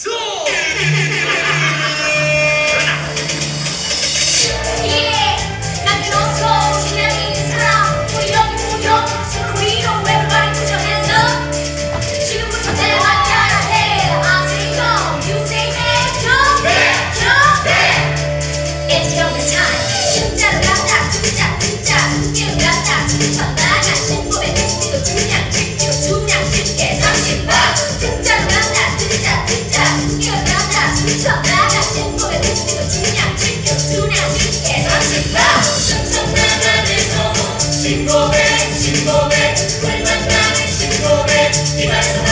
สู้ He to